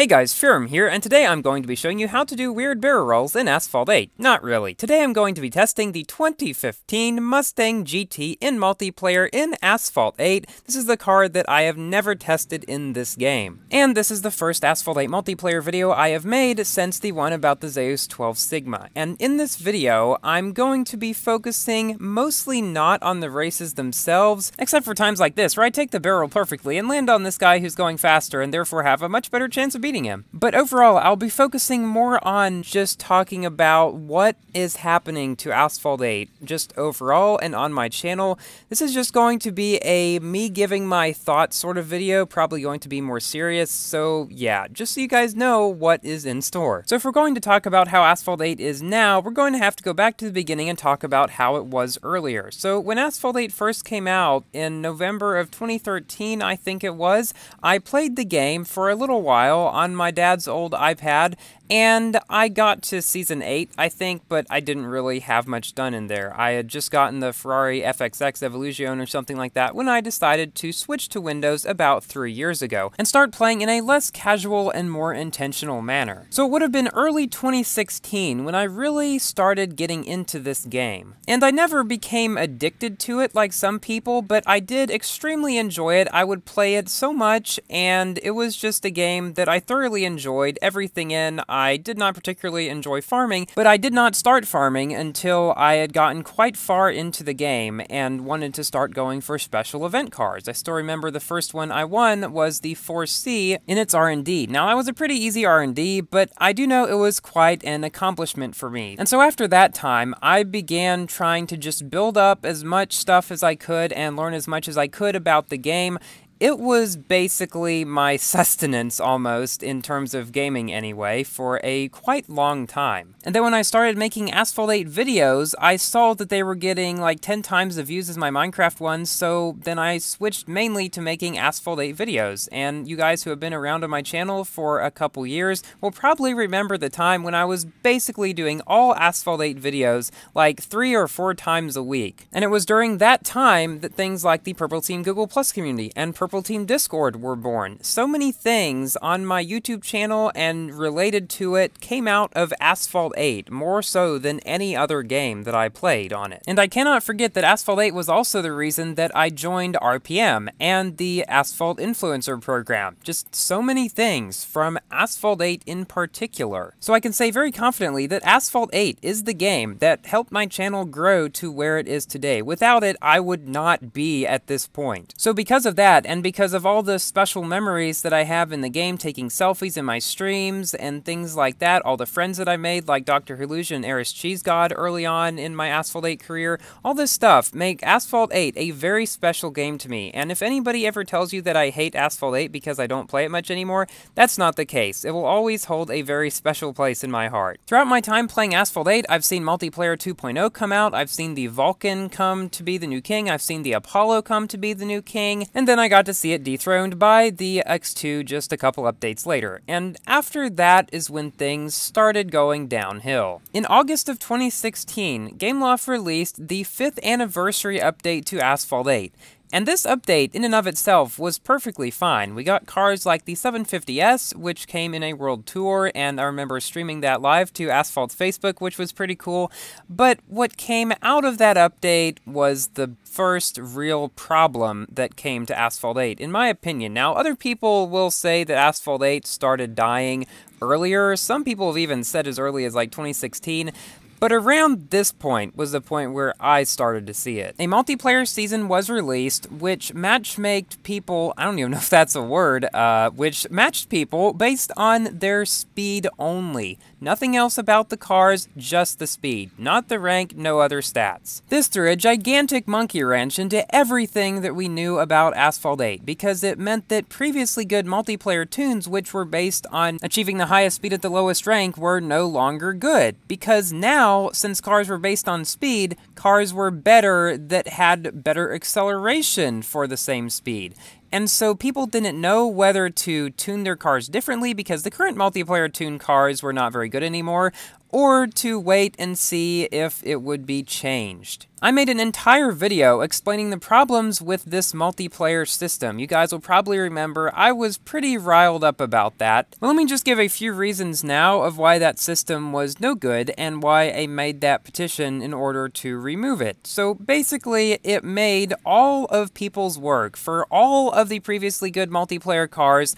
Hey guys, Firm here, and today I'm going to be showing you how to do weird barrel rolls in Asphalt 8. Not really. Today I'm going to be testing the 2015 Mustang GT in multiplayer in Asphalt 8. This is the car that I have never tested in this game. And this is the first Asphalt 8 multiplayer video I have made since the one about the Zeus 12 Sigma. And in this video, I'm going to be focusing mostly not on the races themselves, except for times like this, where I take the barrel perfectly and land on this guy who's going faster and therefore have a much better chance of beating him. But overall, I'll be focusing more on just talking about what is happening to Asphalt 8, just overall and on my channel. This is just going to be a me giving my thoughts sort of video, probably going to be more serious, so yeah, just so you guys know what is in store. So if we're going to talk about how Asphalt 8 is now, we're going to have to go back to the beginning and talk about how it was earlier. So when Asphalt 8 first came out in November of 2013, I think it was, I played the game for a little while on my dad's old iPad, and I got to season 8, I think, but I didn't really have much done in there. I had just gotten the Ferrari FXX Evolution or something like that when I decided to switch to Windows about three years ago and start playing in a less casual and more intentional manner. So it would have been early 2016 when I really started getting into this game. And I never became addicted to it like some people, but I did extremely enjoy it. I would play it so much, and it was just a game that I thoroughly enjoyed everything in. Did not particularly enjoy farming, but I did not start farming until I had gotten quite far into the game and wanted to start going for special event cards. I still remember the first one I won was the 4C in its R&D. Now, that was a pretty easy R&D, but I do know it was quite an accomplishment for me. And so after that time, I began trying to just build up as much stuff as I could and learn as much as I could about the game it was basically my sustenance almost, in terms of gaming anyway, for a quite long time. And then when I started making Asphalt 8 videos, I saw that they were getting like 10 times the views as my Minecraft ones, so then I switched mainly to making Asphalt 8 videos. And you guys who have been around on my channel for a couple years will probably remember the time when I was basically doing all Asphalt 8 videos like three or four times a week. And it was during that time that things like the Purple Team Google Plus community and Purple Purple Team Discord were born. So many things on my YouTube channel and related to it came out of Asphalt 8, more so than any other game that I played on it. And I cannot forget that Asphalt 8 was also the reason that I joined RPM and the Asphalt Influencer Program. Just so many things from Asphalt 8 in particular. So I can say very confidently that Asphalt 8 is the game that helped my channel grow to where it is today. Without it, I would not be at this point. So because of that, and because of all the special memories that I have in the game, taking selfies in my streams and things like that, all the friends that I made, like Dr. Hillusion and Eris Cheese God early on in my Asphalt 8 career, all this stuff make Asphalt 8 a very special game to me. And if anybody ever tells you that I hate Asphalt 8 because I don't play it much anymore, that's not the case. It will always hold a very special place in my heart. Throughout my time playing Asphalt 8, I've seen Multiplayer 2.0 come out, I've seen the Vulcan come to be the new king, I've seen the Apollo come to be the new king, and then I got to see it dethroned by the X2 just a couple updates later, and after that is when things started going downhill. In August of 2016, Gameloft released the 5th anniversary update to Asphalt 8, and this update, in and of itself, was perfectly fine. We got cars like the 750S, which came in a world tour, and I remember streaming that live to Asphalt's Facebook, which was pretty cool. But what came out of that update was the first real problem that came to Asphalt 8, in my opinion. Now, other people will say that Asphalt 8 started dying earlier. Some people have even said as early as like 2016. But around this point was the point where I started to see it. A multiplayer season was released, which matchmaked people, I don't even know if that's a word, uh, which matched people based on their speed only. Nothing else about the cars, just the speed. Not the rank, no other stats. This threw a gigantic monkey wrench into everything that we knew about Asphalt 8, because it meant that previously good multiplayer tunes, which were based on achieving the highest speed at the lowest rank, were no longer good. Because now, now, since cars were based on speed, cars were better that had better acceleration for the same speed. and so people didn't know whether to tune their cars differently because the current multiplayer tuned cars were not very good anymore, or to wait and see if it would be changed. I made an entire video explaining the problems with this multiplayer system. You guys will probably remember I was pretty riled up about that. Let me just give a few reasons now of why that system was no good and why I made that petition in order to remove it. So basically, it made all of people's work for all of the previously good multiplayer cars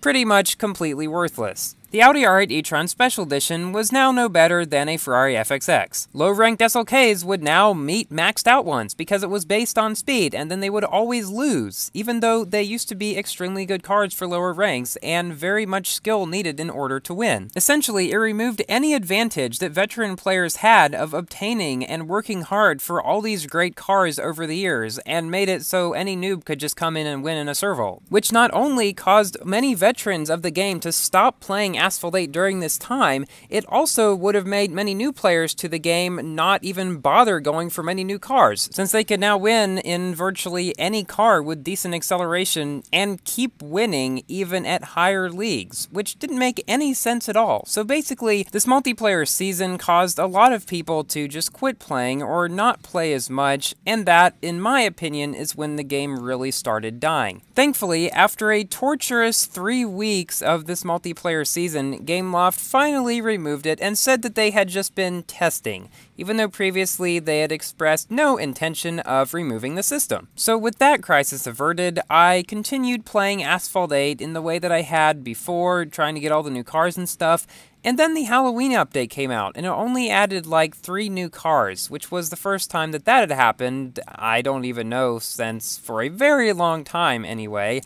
pretty much completely worthless. The Audi R8 e-tron Special Edition was now no better than a Ferrari FXX. Low-ranked SLKs would now meet maxed out ones because it was based on speed, and then they would always lose, even though they used to be extremely good cards for lower ranks and very much skill needed in order to win. Essentially, it removed any advantage that veteran players had of obtaining and working hard for all these great cars over the years, and made it so any noob could just come in and win in a serval, which not only caused many veterans of the game to stop playing Asphalt 8 during this time, it also would have made many new players to the game not even bother going for many new cars, since they could now win in virtually any car with decent acceleration and keep winning even at higher leagues, which didn't make any sense at all. So basically, this multiplayer season caused a lot of people to just quit playing or not play as much, and that, in my opinion, is when the game really started dying. Thankfully, after a torturous three weeks of this multiplayer season, season, Gameloft finally removed it and said that they had just been testing, even though previously they had expressed no intention of removing the system. So with that crisis averted, I continued playing Asphalt 8 in the way that I had before, trying to get all the new cars and stuff, and then the Halloween update came out, and it only added like three new cars, which was the first time that that had happened, I don't even know, since for a very long time anyway.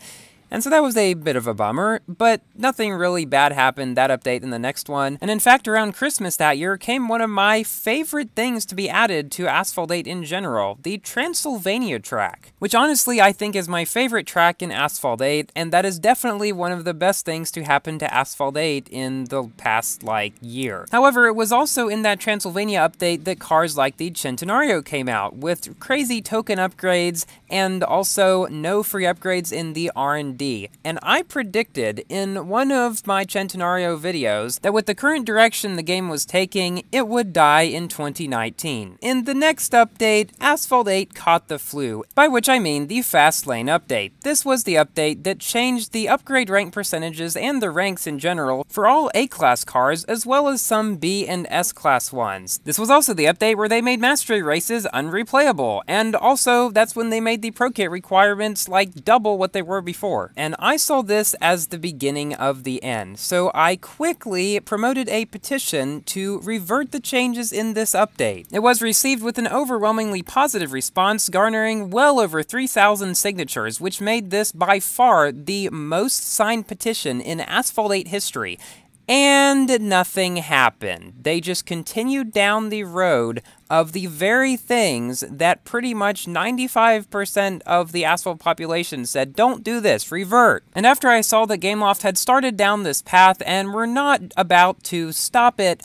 And so that was a bit of a bummer, but nothing really bad happened that update and the next one. And in fact, around Christmas that year came one of my favorite things to be added to Asphalt 8 in general, the Transylvania track, which honestly I think is my favorite track in Asphalt 8, and that is definitely one of the best things to happen to Asphalt 8 in the past, like, year. However, it was also in that Transylvania update that cars like the Centenario came out, with crazy token upgrades, and also no free upgrades in the R&D and I predicted in one of my Centenario videos that with the current direction the game was taking, it would die in 2019. In the next update, Asphalt 8 caught the flu, by which I mean the Fast Lane update. This was the update that changed the upgrade rank percentages and the ranks in general for all A-class cars, as well as some B and S-class ones. This was also the update where they made mastery races unreplayable, and also that's when they made the Pro Kit requirements like double what they were before and I saw this as the beginning of the end, so I quickly promoted a petition to revert the changes in this update. It was received with an overwhelmingly positive response, garnering well over 3,000 signatures, which made this by far the most signed petition in Asphalt 8 history, and nothing happened. They just continued down the road of the very things that pretty much 95% of the asphalt population said, don't do this, revert. And after I saw that Gameloft had started down this path and were not about to stop it,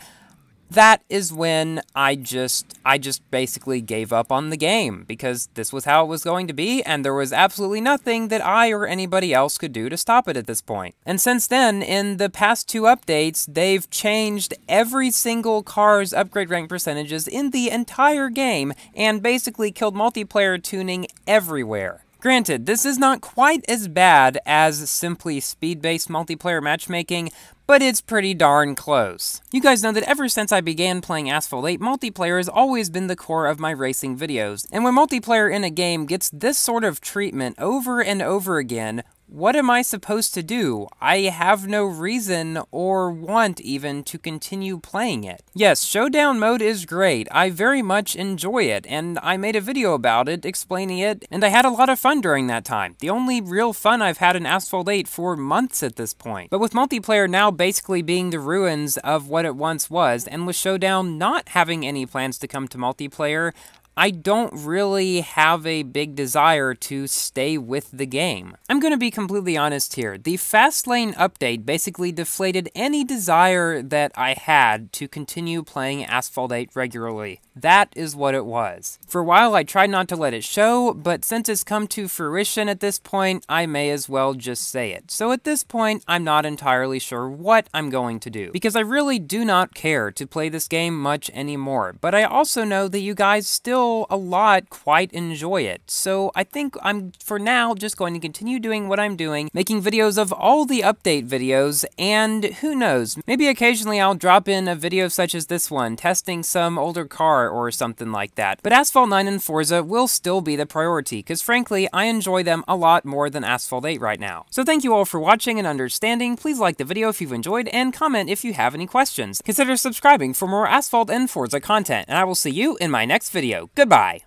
that is when I just I just basically gave up on the game because this was how it was going to be and there was absolutely nothing that I or anybody else could do to stop it at this point. And since then, in the past two updates, they've changed every single car's upgrade rank percentages in the entire game and basically killed multiplayer tuning everywhere. Granted, this is not quite as bad as simply speed-based multiplayer matchmaking, but it's pretty darn close. You guys know that ever since I began playing Asphalt 8, multiplayer has always been the core of my racing videos, and when multiplayer in a game gets this sort of treatment over and over again, what am I supposed to do? I have no reason or want even to continue playing it. Yes, Showdown mode is great. I very much enjoy it, and I made a video about it explaining it, and I had a lot of fun during that time. The only real fun I've had in Asphalt 8 for months at this point. But with multiplayer now basically being the ruins of what it once was, and with Showdown not having any plans to come to multiplayer, I don't really have a big desire to stay with the game. I'm going to be completely honest here. The Fastlane update basically deflated any desire that I had to continue playing Asphalt 8 regularly. That is what it was. For a while, I tried not to let it show, but since it's come to fruition at this point, I may as well just say it. So at this point, I'm not entirely sure what I'm going to do, because I really do not care to play this game much anymore, but I also know that you guys still a lot quite enjoy it. So I think I'm, for now, just going to continue doing what I'm doing, making videos of all the update videos, and who knows, maybe occasionally I'll drop in a video such as this one, testing some older car or something like that. But Asphalt 9 and Forza will still be the priority, because frankly, I enjoy them a lot more than Asphalt 8 right now. So thank you all for watching and understanding, please like the video if you've enjoyed, and comment if you have any questions. Consider subscribing for more Asphalt and Forza content, and I will see you in my next video. Goodbye.